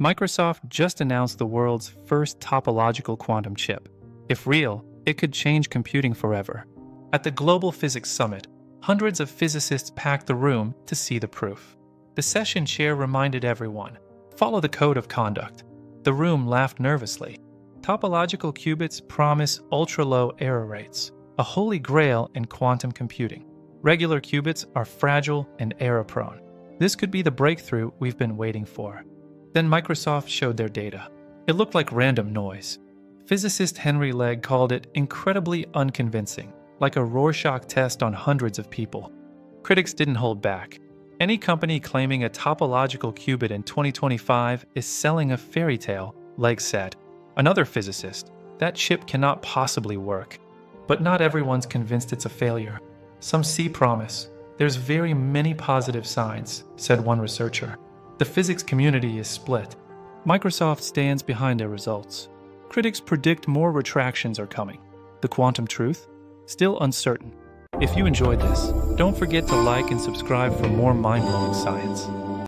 Microsoft just announced the world's first topological quantum chip. If real, it could change computing forever. At the Global Physics Summit, hundreds of physicists packed the room to see the proof. The session chair reminded everyone follow the code of conduct. The room laughed nervously. Topological qubits promise ultra low error rates, a holy grail in quantum computing. Regular qubits are fragile and error prone. This could be the breakthrough we've been waiting for. Then Microsoft showed their data. It looked like random noise. Physicist Henry Legg called it incredibly unconvincing, like a Rorschach test on hundreds of people. Critics didn't hold back. Any company claiming a topological qubit in 2025 is selling a fairy tale, Legg said. Another physicist, that chip cannot possibly work. But not everyone's convinced it's a failure. Some see promise. There's very many positive signs, said one researcher. The physics community is split. Microsoft stands behind their results. Critics predict more retractions are coming. The quantum truth? Still uncertain. If you enjoyed this, don't forget to like and subscribe for more mind blowing science.